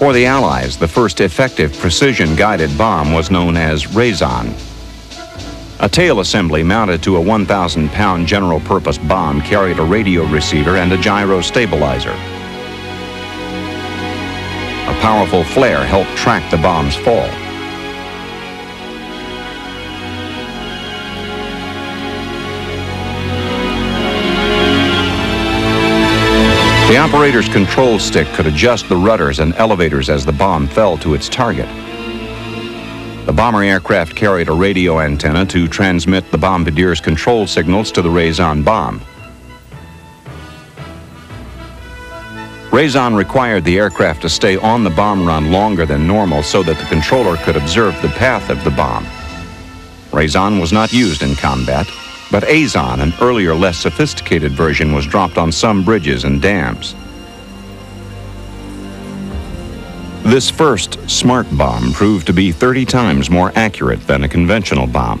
For the Allies, the first effective precision-guided bomb was known as Razon. A tail assembly mounted to a 1,000-pound general-purpose bomb carried a radio receiver and a gyro stabilizer. A powerful flare helped track the bomb's fall. The operator's control stick could adjust the rudders and elevators as the bomb fell to its target. The bomber aircraft carried a radio antenna to transmit the bombardier's control signals to the Razon bomb. Razon required the aircraft to stay on the bomb run longer than normal so that the controller could observe the path of the bomb. Razon was not used in combat, but Azon, an earlier, less sophisticated version, was dropped on some bridges and dams. This first smart bomb proved to be 30 times more accurate than a conventional bomb.